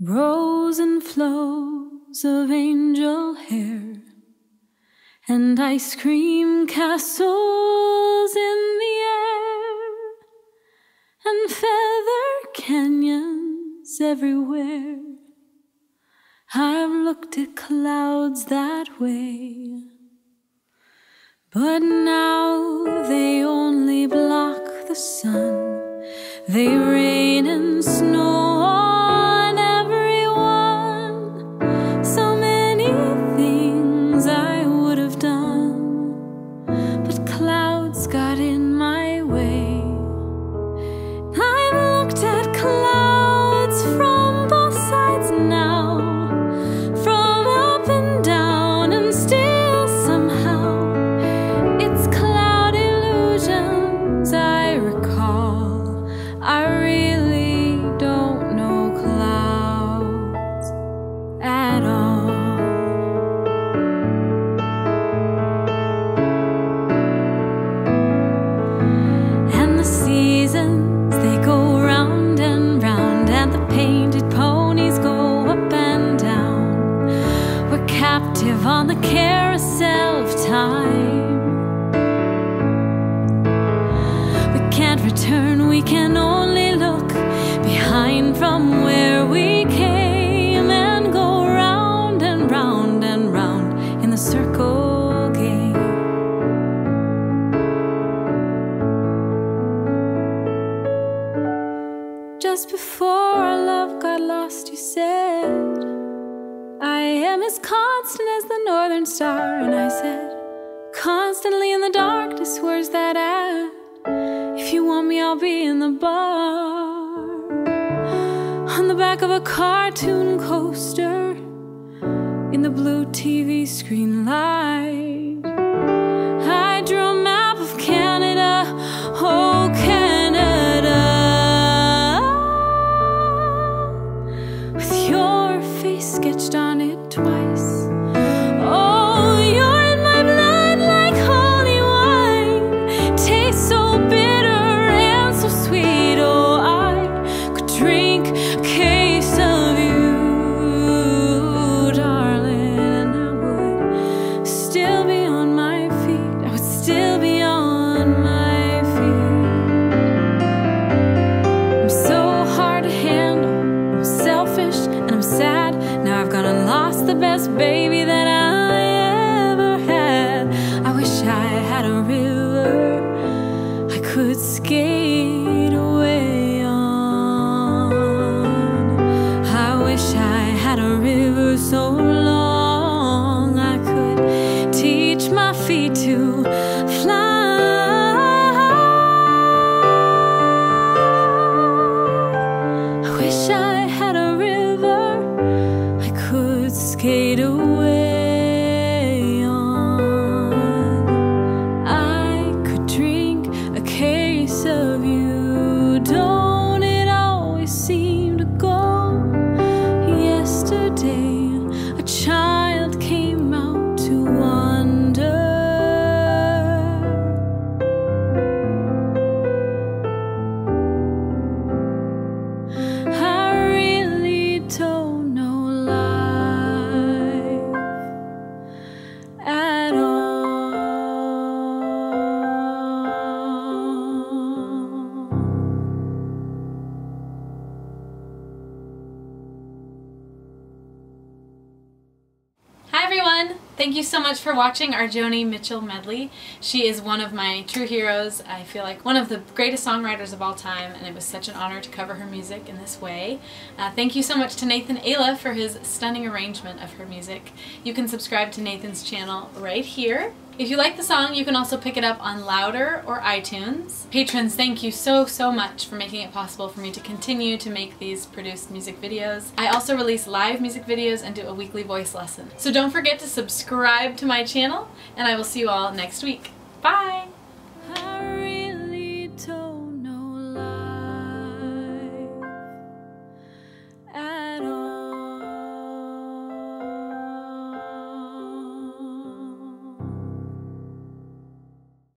Rows and flows of angel hair and ice cream castles in the air and feather canyons everywhere. I've looked at clouds that way, but now they only block the sun. They rain and snow. Got in we can only look behind from where we came and go round and round and round in the circle game. Just before our love got lost, you said, I am as constant as the northern star. And I said, Constantly in the darkness, where's that at? If you want me, I'll be in the bar. On the back of a cartoon coaster, in the blue TV screen light. Sad. Now I've gone and lost the best baby that I ever had. I wish I had a river I could skate Yesterday, a child came Thank you so much for watching our Joni Mitchell medley. She is one of my true heroes. I feel like one of the greatest songwriters of all time and it was such an honor to cover her music in this way. Uh, thank you so much to Nathan Alef for his stunning arrangement of her music. You can subscribe to Nathan's channel right here. If you like the song, you can also pick it up on Loudr or iTunes. Patrons, thank you so, so much for making it possible for me to continue to make these produced music videos. I also release live music videos and do a weekly voice lesson. So don't forget to subscribe to my channel, and I will see you all next week. Bye!